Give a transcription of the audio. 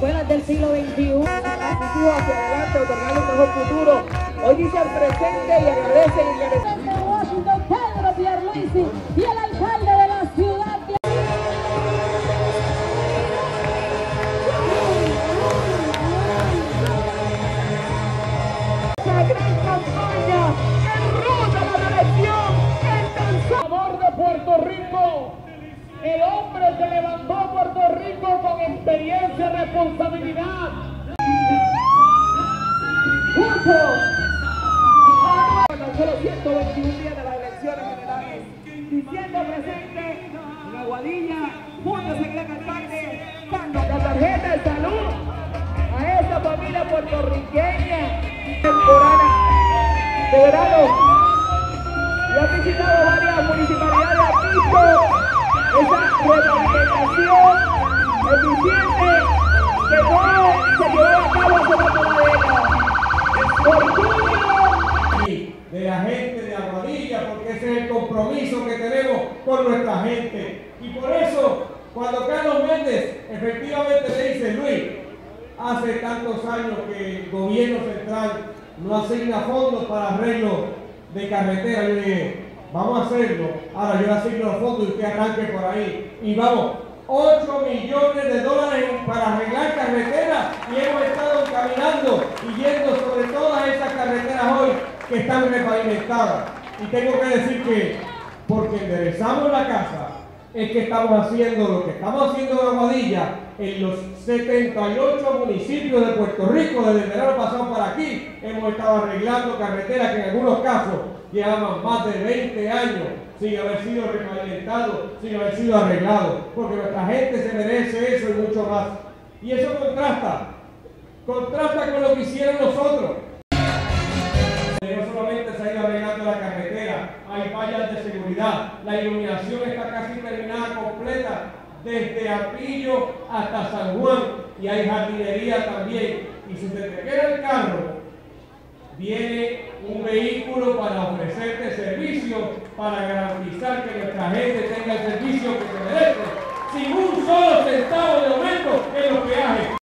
escuelas del siglo XXI. Hacia adelante, otorgarle un mejor futuro. Hoy dicen presente y agradecen y agradecen. de Washington, Pedro Pierluisi y el alcalde de la ciudad gran campaña en ruta a la tan solo amor de Puerto Rico. El hombre que levantó responsabilidad. Junto a solo 121 días de las elecciones generales, diciendo presente en Aguadilla, juntos en la alcalde, dando la tarjeta de salud a esa familia puertorriqueña temporada de verano y ha visitado varias municipalidades, ha visto esa rehabilitación eficiente de la gente de Aguadilla, porque ese es el compromiso que tenemos con nuestra gente. Y por eso, cuando Carlos Méndez efectivamente le dice, Luis, hace tantos años que el gobierno central no asigna fondos para arreglo de carretera, yo dije, vamos a hacerlo, ahora yo le asigno los fondos y usted arranque por ahí. Y vamos, 8 millones de dólares para arreglar carreteras y hemos estado caminando y yendo sobre todas esas carreteras hoy que están repavimentadas. Y tengo que decir que porque enderezamos la casa, es que estamos haciendo lo que estamos haciendo en Aguadilla en los 78 municipios de Puerto Rico desde el verano pasado para aquí. Hemos estado arreglando carreteras que en algunos casos llevaban más de 20 años sin haber sido repavimentados, sin haber sido arreglados, porque nuestra gente se merece eso y mucho más. Y eso contrasta, contrasta con lo que hicieron hay vallas de seguridad, la iluminación está casi terminada completa desde Apillo hasta San Juan. Y hay jardinería también. Y si se te queda el carro, viene un vehículo para ofrecerte servicio, para garantizar que nuestra gente tenga el servicio